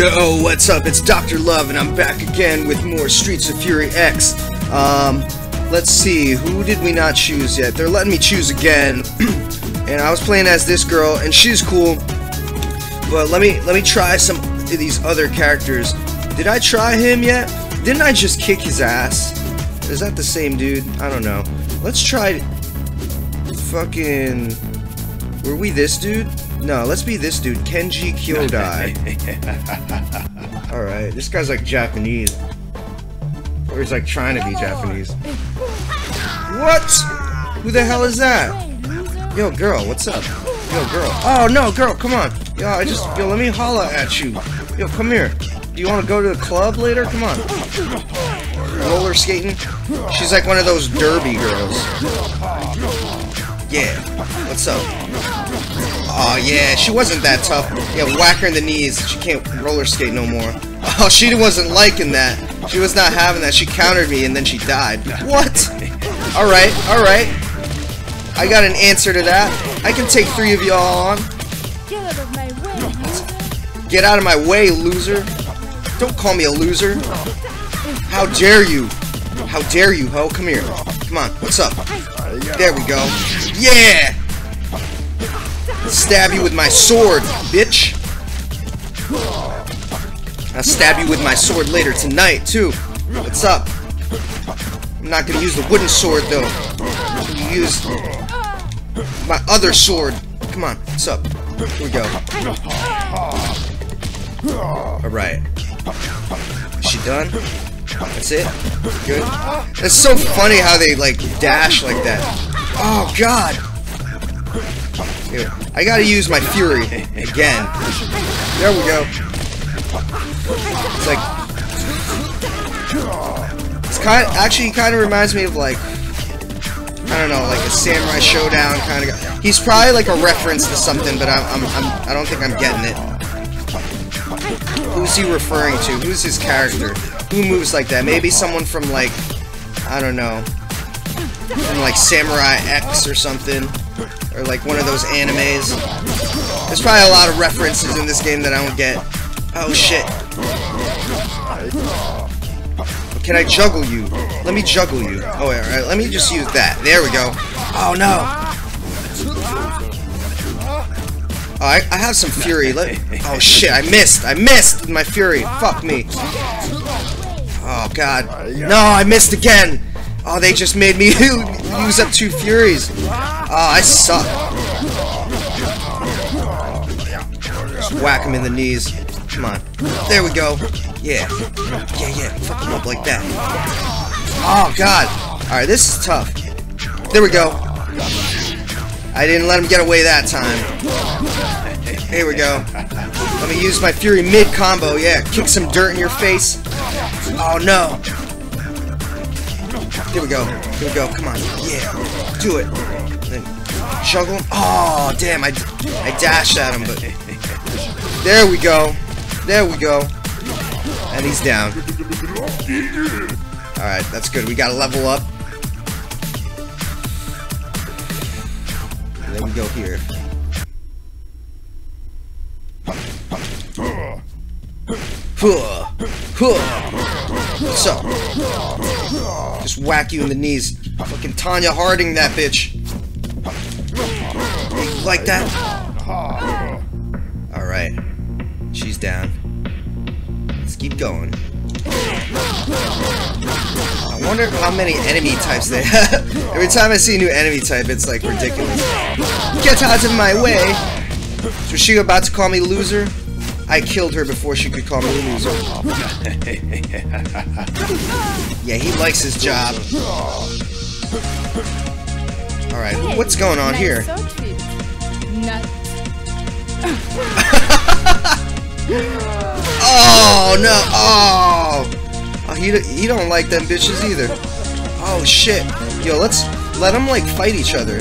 Yo, what's up? It's Dr. Love, and I'm back again with more Streets of Fury X. Um, let's see, who did we not choose yet? They're letting me choose again, and I was playing as this girl, and she's cool. But let me let me try some of these other characters. Did I try him yet? Didn't I just kick his ass? Is that the same dude? I don't know. Let's try. Fucking. Were we this dude? No, let's be this dude, Kenji Kyodai. Alright, this guy's like Japanese. Or he's like trying to be Japanese. What? Who the hell is that? Yo, girl, what's up? Yo, girl. Oh, no, girl, come on. Yo, I just, yo, let me holla at you. Yo, come here. Do you want to go to the club later? Come on. Roller skating? She's like one of those derby girls. Yeah, what's up? Oh yeah, she wasn't that tough. Yeah, whack her in the knees. She can't roller skate no more. Oh, she wasn't liking that. She was not having that. She countered me and then she died. What? Alright, alright. I got an answer to that. I can take three of y'all on. Get out of my way. Get out of my way, loser. Don't call me a loser. How dare you? How dare you, ho? Come here. Come on, what's up? There we go. Yeah! Stab you with my sword, bitch. I'll stab you with my sword later tonight, too. What's up? I'm not gonna use the wooden sword, though. I'm gonna use my other sword. Come on, what's up? Here we go. Alright. Is she done? That's it? Good? It's so funny how they, like, dash like that. Oh, God! Here, I gotta use my fury again. There we go. It's like... It's kind of, actually kind of reminds me of, like... I don't know, like a Samurai Shodown kind of guy. He's probably like a reference to something, but I'm, I'm, I'm, I don't think I'm getting it. Who's he referring to? Who's his character? Who moves like that? Maybe someone from like, I don't know, from like Samurai X or something, or like one of those animes. There's probably a lot of references in this game that I don't get. Oh shit. Can I juggle you? Let me juggle you. Oh, alright, let me just use that. There we go. Oh no. Oh, I, I have some fury. Let, oh shit, I missed. I missed my fury. Fuck me. Oh god. No, I missed again. Oh, they just made me use up two furies. Oh, I suck. Just whack him in the knees. Come on. There we go. Yeah. Yeah, yeah. Fuck him up like that. Oh god. Alright, this is tough. There we go. I didn't let him get away that time. Here we go. Let me use my Fury mid-combo. Yeah, kick some dirt in your face. Oh, no. Here we go. Here we go. Come on. Yeah. Do it. Then juggle him. Oh, damn. I, I dashed at him, but... There we go. There we go. And he's down. Alright, that's good. We gotta level up. And then we go here. Huh. Just whack you in the knees. Fucking Tonya Harding that bitch. You like that? Alright. She's down. Let's keep going. I wonder how many enemy types they have. Every time I see a new enemy type, it's like ridiculous. Get out of my way! Was she about to call me loser? I killed her before she could call me a loser. yeah, he likes his job. Alright, what's going on here? oh, no! Oh! oh he, he don't like them bitches either. Oh, shit. Yo, let's let them, like, fight each other.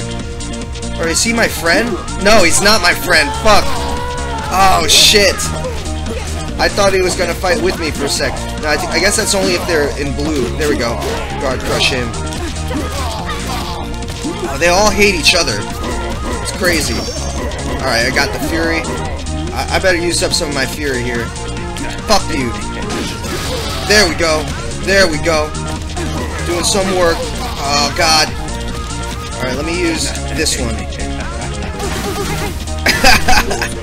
Or is he my friend? No, he's not my friend. Fuck. Oh, shit. I thought he was gonna fight with me for a sec. No, I, I, guess that's only if they're in blue. There we go. Guard crush him. Oh, they all hate each other. It's crazy. Alright, I got the Fury. I, I, better use up some of my Fury here. Fuck you. There we go. There we go. Doing some work. Oh, God. Alright, let me use this one.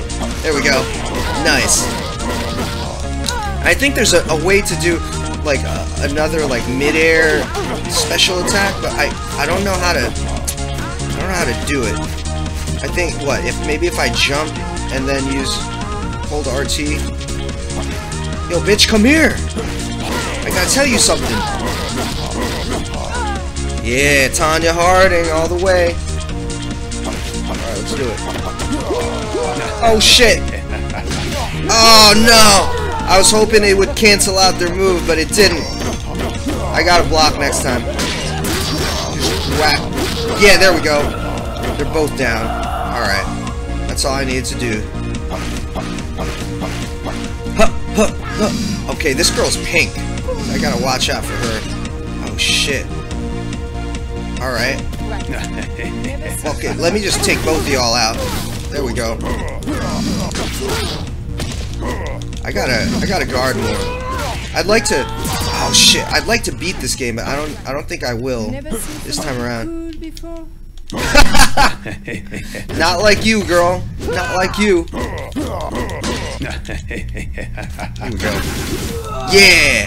there we go. Nice. I think there's a, a way to do like uh, another like mid-air special attack, but I I don't know how to I don't know how to do it. I think what if maybe if I jump and then use hold RT. Yo, bitch, come here! I gotta tell you something. Yeah, Tonya Harding all the way. Alright, let's do it. Oh shit! Oh no! I was hoping it would cancel out their move, but it didn't. I gotta block next time. Whack. Yeah, there we go. They're both down. Alright. That's all I needed to do. Okay, this girl's pink. I gotta watch out for her. Oh shit. Alright. Okay, let me just take both of y'all out. There we go. I gotta, I gotta guard more. I'd like to, oh shit, I'd like to beat this game, but I don't, I don't think I will this time around. Not like you, girl. Not like you. Here we go. Yeah,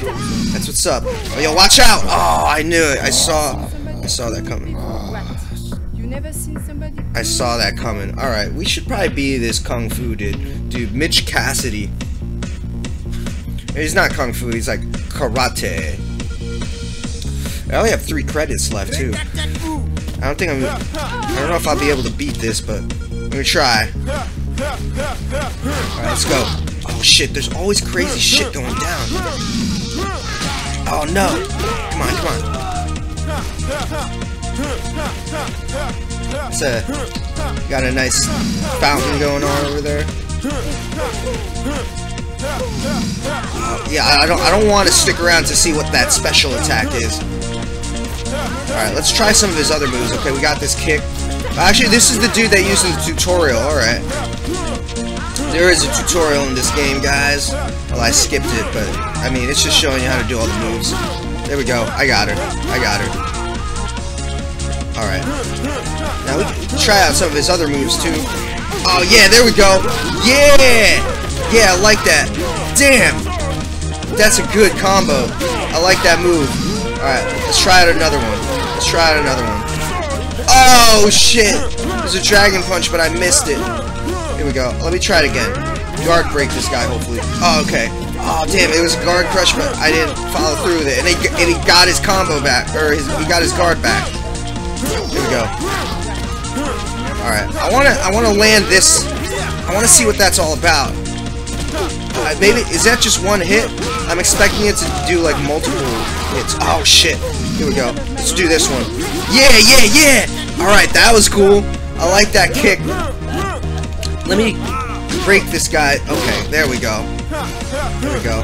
that's what's up. Oh, yo, watch out! Oh, I knew it. I saw, I saw that coming. I saw that coming. Alright, we should probably be this Kung Fu dude. Dude, Mitch Cassidy. He's not Kung Fu, he's like Karate. I only have three credits left, too. I don't think I'm... I don't know if I'll be able to beat this, but... I'm gonna try. Alright, let's go. Oh shit, there's always crazy shit going down. Oh no! Come on, come on. It's a... Got a nice fountain going on over there. Yeah, I don't I don't want to stick around to see what that special attack is. Alright, let's try some of his other moves. Okay, we got this kick. Actually, this is the dude that used in the tutorial. Alright. There is a tutorial in this game, guys. Well, I skipped it, but, I mean, it's just showing you how to do all the moves. There we go. I got her. I got her. Alright. Now, we can try out some of his other moves, too. Oh, yeah, there we go. Yeah! Yeah, I like that. Damn! That's a good combo. I like that move. Alright, let's try out another one. Let's try out another one. Oh, shit! There's a dragon punch, but I missed it. Here we go. Let me try it again. Guard break this guy, hopefully. Oh, okay. Oh, damn, it was a guard crush, but I didn't follow through with it. And he, and he got his combo back, or his, he got his guard back. Here we go. Alright, I wanna I wanna land this. I wanna see what that's all about. Uh, maybe is that just one hit? I'm expecting it to do like multiple hits. Oh shit. Here we go. Let's do this one. Yeah, yeah, yeah! Alright, that was cool. I like that kick. Let me break this guy. Okay, there we go. There we go.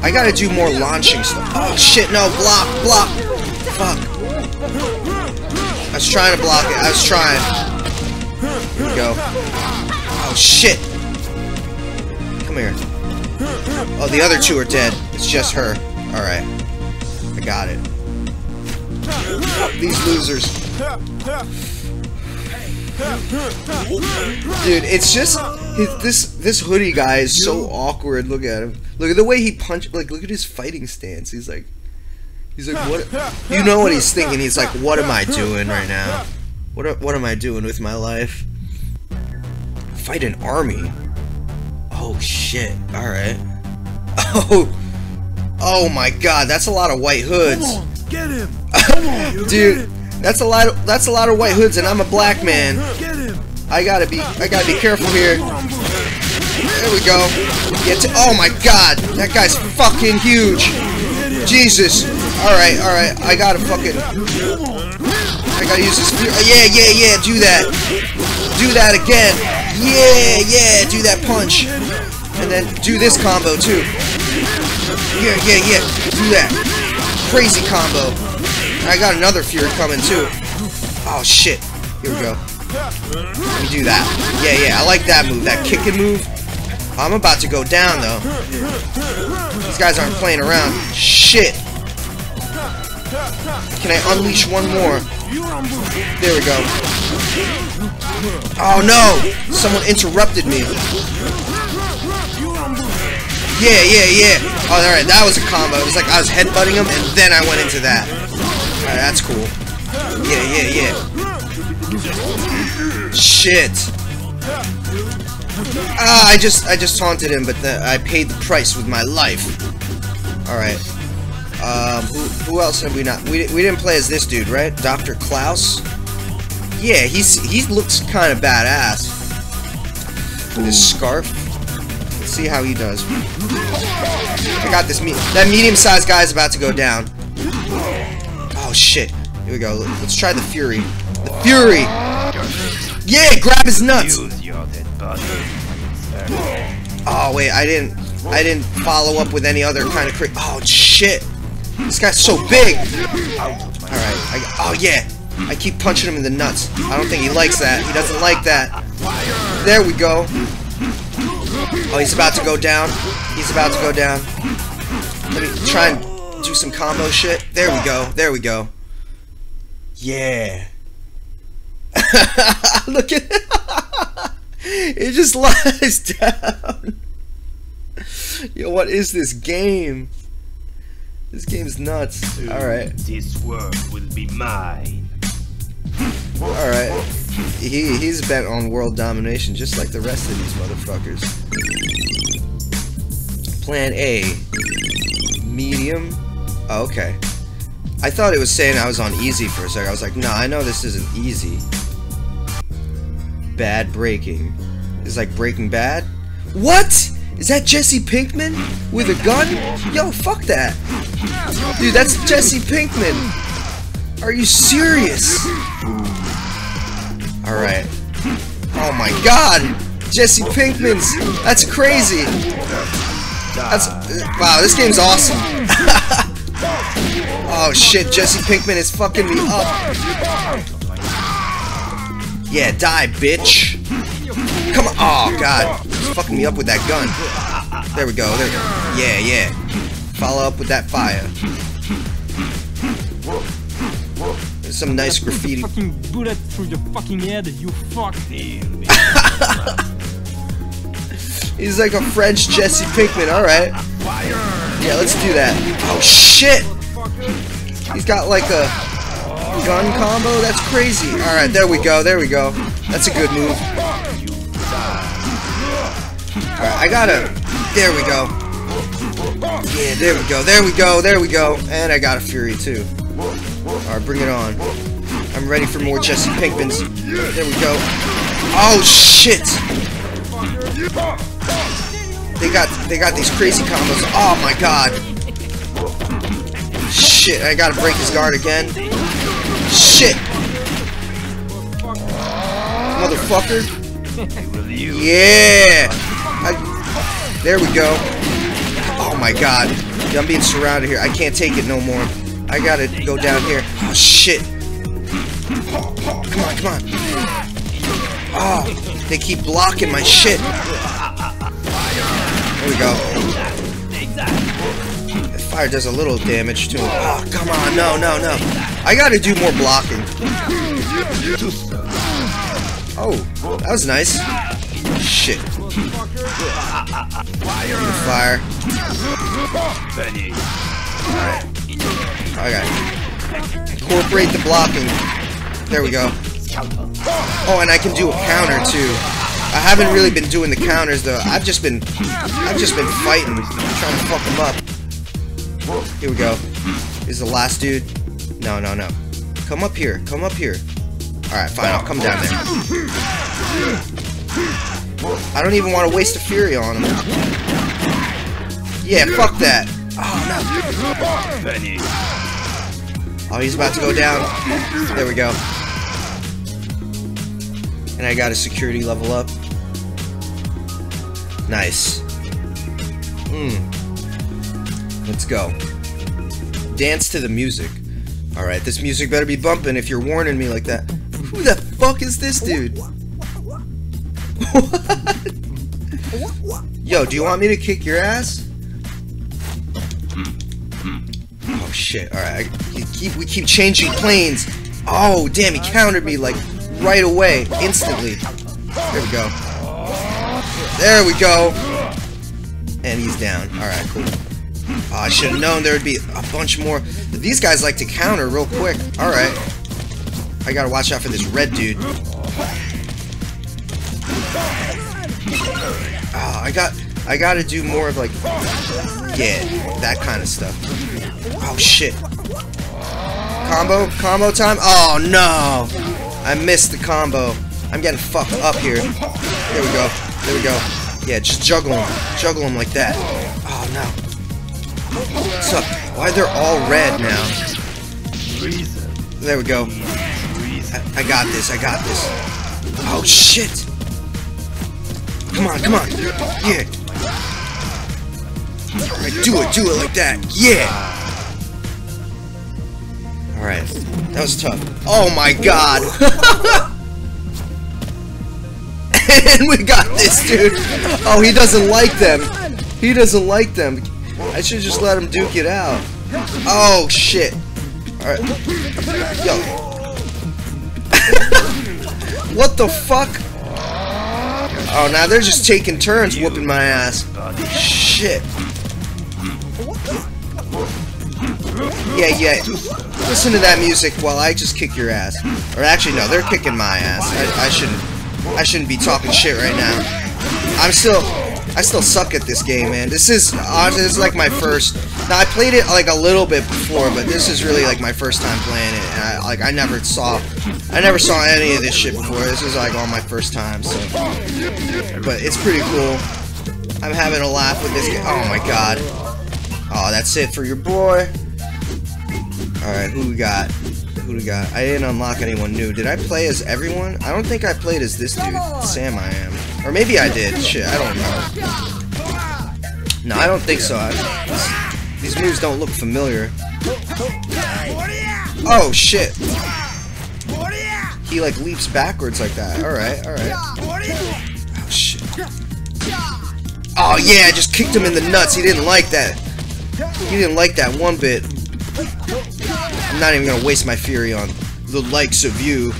I gotta do more launching stuff. Oh shit, no, block, block. Fuck. I was trying to block it. I was trying. Here we go. Oh shit. Come here. Oh, the other two are dead. It's just her. Alright. I got it. These losers. Dude, it's just this this hoodie guy is so awkward. Look at him. Look at the way he punched. Like, look at his fighting stance. He's like, he's like, what? You know what he's thinking? He's like, what am I doing right now? What what am I doing with my life? Fight an army. Oh shit. All right. Oh. Oh my god, that's a lot of white hoods. Get him! Dude, that's a lot of that's a lot of white hoods and I'm a black man. Get him! I gotta be I gotta be careful here. There we go. Get to oh my god, that guy's fucking huge. Jesus. Alright, alright, I gotta fucking I gotta use this yeah, yeah, yeah, do that. Do that again. Yeah, yeah, do that punch. And then do this combo too. Yeah, yeah, yeah. Do that. Crazy combo. I got another Fury coming too. Oh shit. Here we go. Let me do that. Yeah, yeah, I like that move. That kicking move. I'm about to go down, though. These guys aren't playing around. Shit. Can I unleash one more? There we go. Oh, no! Someone interrupted me. Yeah, yeah, yeah. Oh, alright, that was a combo. It was like I was headbutting him, and then I went into that. Alright, that's cool. Yeah, yeah, yeah. Shit. Ah, I just, I just taunted him, but the, I paid the price with my life. Alright. Um, who, who else have we not? We, we didn't play as this dude, right? Dr. Klaus? Yeah, he's he looks kind of badass. With his scarf. Let's see how he does. I got this. Me that medium-sized guy is about to go down. Oh shit! Here we go. Let's try the Fury. The Fury. Yeah, grab his nuts. Oh wait, I didn't. I didn't follow up with any other kind of crit. Oh shit! This guy's so big. All right. oh yeah. I keep punching him in the nuts. I don't think he likes that. He doesn't like that. There we go. Oh, he's about to go down. He's about to go down. Let me try and do some combo shit. There we go. There we go. Yeah. Look at it. it just lies down. Yo, what is this game? This game's nuts. Alright. This world will be mine. Alright. He, he's bent on world domination just like the rest of these motherfuckers. Plan A. Medium. Oh, okay. I thought it was saying I was on easy for a second. I was like, nah, I know this isn't easy. Bad breaking. It's like Breaking Bad? What? Is that Jesse Pinkman? With a gun? Yo, fuck that. Dude, that's Jesse Pinkman. Are you serious? Alright. Oh my god! Jesse Pinkman's! That's crazy! That's... Wow, this game's awesome. oh shit, Jesse Pinkman is fucking me up. Yeah, die, bitch. Come on. Oh, God. He's fucking me up with that gun. There we go. There we go. Yeah, yeah. Follow up with that fire. There's some nice graffiti. Fucking bullet through your fucking head, you fuck. He's like a French Jesse Pinkman. Alright. Yeah, let's do that. Oh, shit! He's got like a gun combo? That's crazy. Alright, there we go. There we go. That's a good move. Alright, I gotta... There we go. Yeah, there we go. There we go. There we go. And I got a Fury, too. Alright, bring it on. I'm ready for more Jesse Pinkmans. There we go. Oh, shit! They got they got these crazy combos. Oh my god. Shit, I gotta break his guard again. Shit! Motherfucker. Yeah! I, there we go. Oh my god. I'm being surrounded here. I can't take it no more. I gotta go down here. Oh shit. Come on, come on. Oh, they keep blocking my shit. There we go. The fire does a little damage to him. Oh, come on. No, no, no. I gotta do more blocking. Oh, that was nice. Shit. Fire. Alright. Okay. Incorporate the blocking. There we go. Oh, and I can do a counter too. I haven't really been doing the counters though. I've just been, I've just been fighting, trying to fuck them up. Here we go. Is the last dude? No, no, no. Come up here. Come up here. All right, fine. I'll come down there. I don't even want to waste a fury on him. Yeah, fuck that. Oh no. Oh, he's about to go down. There we go. And I got a security level up. Nice. Hmm. Let's go. Dance to the music. Alright, this music better be bumping if you're warning me like that. Who the fuck is this dude? What? Yo, do you want me to kick your ass? Hmm. Oh shit! All right, I, keep we keep changing planes. Oh damn, he countered me like right away, instantly. There we go. There we go. And he's down. All right, cool. Oh, I should have known there would be a bunch more. These guys like to counter real quick. All right. I gotta watch out for this red dude. Oh, I got, I gotta do more of like, yeah, that kind of stuff. Oh shit. Combo, combo time. Oh no, I missed the combo. I'm getting fucked up here. There we go. There we go. Yeah, just juggle them, juggle them like that. Oh no. What's up? Why they're all red now? There we go. I, I got this. I got this. Oh shit. Come on, come on. Yeah. Alright, do it, do it like that. Yeah. Alright. That was tough. Oh my god. and we got this dude. Oh, he doesn't like them. He doesn't like them. I should just let him duke it out. Oh shit. Alright. Yo. what the fuck? Oh, now they're just taking turns whooping my ass. Shit. Yeah, yeah. Listen to that music while I just kick your ass. Or actually, no, they're kicking my ass. I, I shouldn't. I shouldn't be talking shit right now. I'm still. I still suck at this game, man. This is honestly, this is like my first. Now I played it like a little bit before, but this is really like my first time playing it. And I, like I never saw, I never saw any of this shit before. This is like all my first time. So, but it's pretty cool. I'm having a laugh with this game. Oh my god. Oh, that's it for your boy. All right, who we got? Who we got? I didn't unlock anyone new. Did I play as everyone? I don't think I played as this dude. Sam, I am. Or maybe I did. Shit, I don't know. No, I don't think so. I, these moves don't look familiar. Oh, shit. He, like, leaps backwards like that. Alright, alright. Oh, shit. Oh, yeah, I just kicked him in the nuts. He didn't like that. He didn't like that one bit. I'm not even gonna waste my fury on the likes of you.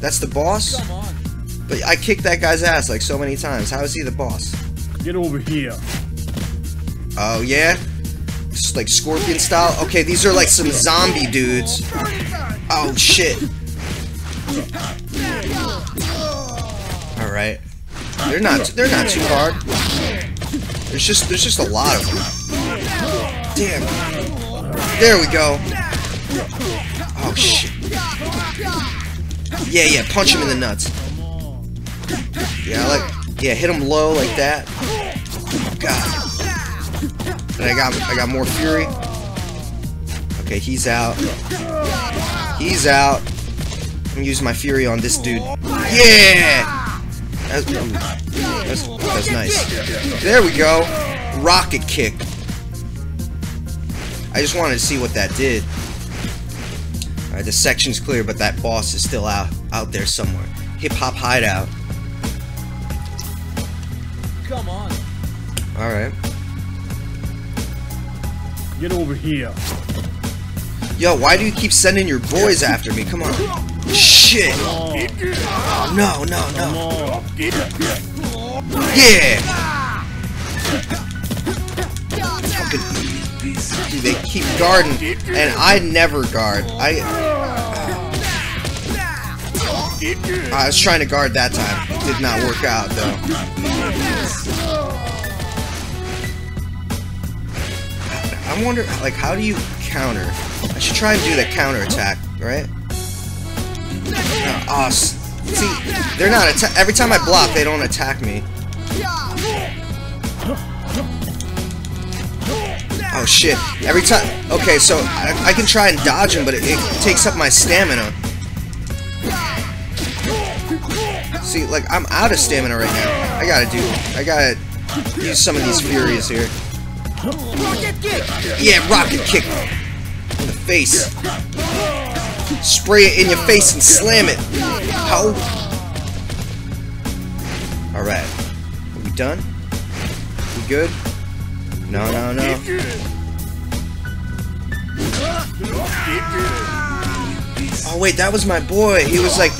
That's the boss? But I kicked that guy's ass like so many times. How is he the boss? Get over here. Oh, yeah? Just like scorpion style? Okay, these are like some zombie dudes. Oh, shit. Alright. They're not they're not too hard. There's just there's just a lot of them. Damn. There we go. Oh shit. Yeah, yeah, punch him in the nuts. Yeah, like yeah, hit him low like that. God. And I got I got more fury. Okay, he's out. He's out. I'm use my fury on this dude. Yeah! That's, that's, that's nice. There we go. Rocket kick. I just wanted to see what that did. Alright, the section's clear, but that boss is still out out there somewhere. Hip Hop Hideout. Come on. Alright. Get over here. Yo, why do you keep sending your boys after me? Come on. Shit. Oh, no, no, no. Yeah. Fucking, dude, they keep guarding, and I never guard. I. I was trying to guard that time. It did not work out though. I wonder, like, how do you counter? I should try and do the counter attack, right? Oh, see, they're not atta- every time I block, they don't attack me. Oh shit! Every time. Okay, so I, I can try and dodge him, but it, it takes up my stamina. See, like I'm out of stamina right now. I gotta do. I gotta use some of these furies here. Yeah, rocket kick in the face. Spray it in your face and slam it. How? Alright. We done? We good? No, no, no. Oh wait, that was my boy. He was like,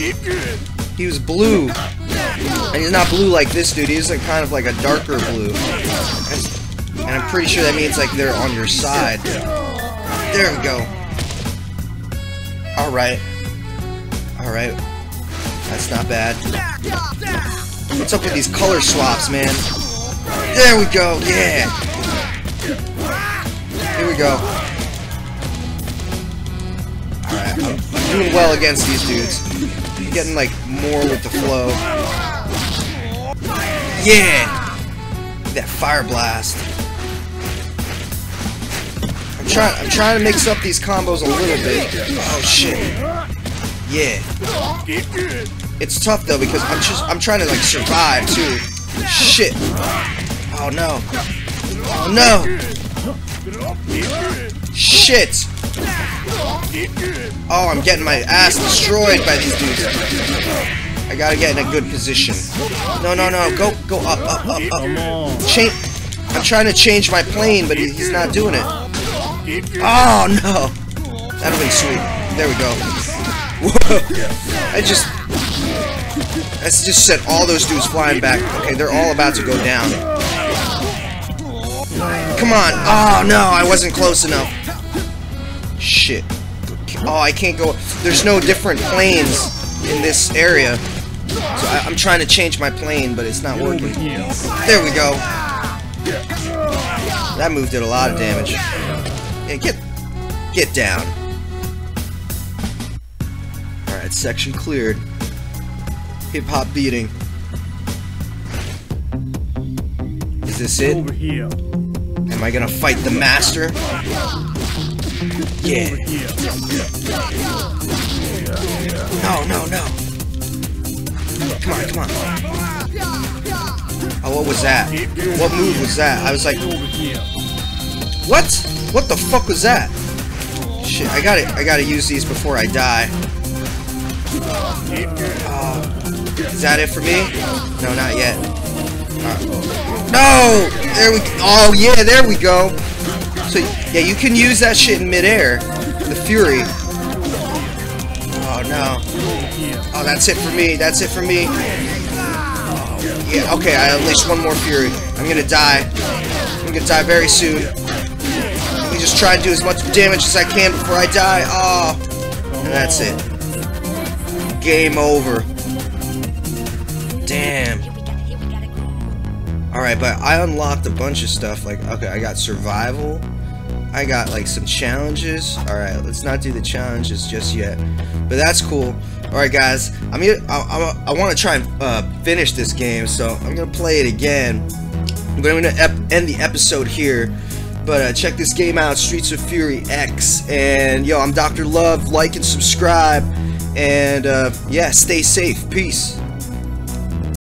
he was blue, and he's not blue like this dude. He's like kind of like a darker blue, and, I'm pretty sure that means like they're on your side. There we go. All right, all right. That's not bad. What's up with these color swaps, man? There we go. Yeah. Here we go. Alright, I'm doing well against these dudes. Getting like more with the flow. Yeah! That fire blast. I'm trying I'm trying to mix up these combos a little bit. Oh shit. Yeah. It's tough though because I'm just I'm trying to like survive too. Shit. Oh no. Oh no. Shit. Oh, I'm getting my ass destroyed by these dudes. I gotta get in a good position. No, no, no. Go, go up, up, up, up. Change. I'm trying to change my plane, but he- he's not doing it. Oh no. That'd have been sweet. There we go. Whoa. I just. I just sent all those dudes flying back. Okay, they're all about to go down. Come on. Oh no, I wasn't close enough. Shit. Oh, I can't go. There's no different planes in this area. So I, I'm trying to change my plane, but it's not working. There we go. That move did a lot of damage. Yeah, get get down. Alright, section cleared. Hip hop beating. Is this it? Am I gonna fight the master? Yeah. No, no, no. Come on, come on. Oh, what was that? What move was that? I was like, what? What the fuck was that? Shit, I gotta, I gotta use these before I die. Oh, is that it for me? No, not yet. Alright. No! There we, oh yeah, there we go. So, yeah, you can use that shit in midair. The Fury. Oh no. Oh, that's it for me. That's it for me. Yeah, okay, I least one more Fury. I'm gonna die. I'm gonna die very soon. Let me just try and do as much damage as I can before I die. Oh, and that's it. Game over. Damn. Alright, but I unlocked a bunch of stuff. Like, okay, I got survival. I got like some challenges. Alright, let's not do the challenges just yet. But that's cool. Alright, guys. I'm here. I, I, I want to try and uh, finish this game, so I'm to play it again. I'm ep- end the episode here. But uh, check this game out, Streets of Fury X. And yo, I'm Dr. Love. Like and subscribe. And uh, yeah, stay safe. Peace.